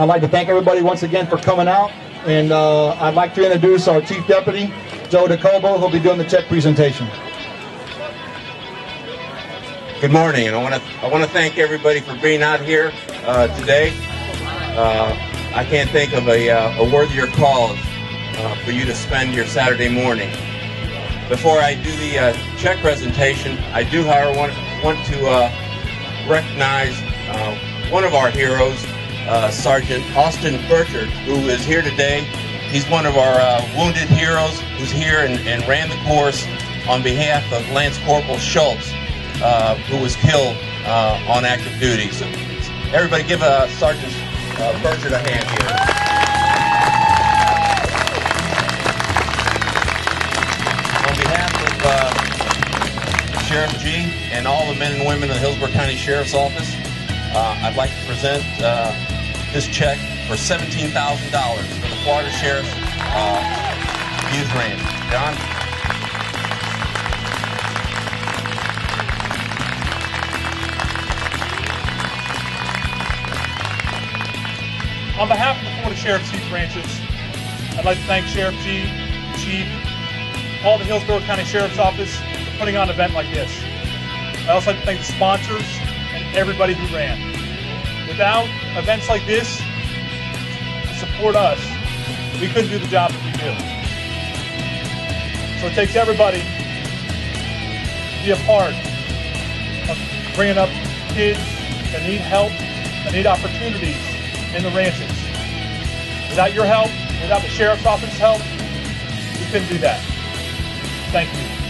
I'd like to thank everybody once again for coming out. And uh, I'd like to introduce our Chief Deputy, Joe Docobo, who'll be doing the check presentation. Good morning, and I want to I want to thank everybody for being out here uh, today. Uh, I can't think of a, uh, a worthier cause uh, for you to spend your Saturday morning. Before I do the uh, check presentation, I do, however, want, want to recognize one of our heroes, Sergeant Austin Burchard, who is here today. He's one of our wounded heroes who's here and, and ran the course on behalf of Lance Corporal Schultz, who was killed on active duty. So everybody give Sergeant uh, Burchard a hand here. On behalf of Sheriff Gee and all the men and women of the Hillsborough County Sheriff's Office, uh, I'd like to present uh, this check for $17,000 for the Florida Sheriff's uh, Youth Ranch. John? On behalf of the Florida Sheriff's Youth Ranches, I'd like to thank Sheriff Gee, Chief, all the Hillsborough County Sheriff's Office, for putting on an event like this. I also like to thank the sponsors and everybody who ran. Without events like this to support us, we couldn't do the job that we do. So it takes everybody to be a part of bringing up kids that need help, that need opportunities in the ranches. Without your help, without the sheriff's office help, we couldn't do that. Thank you.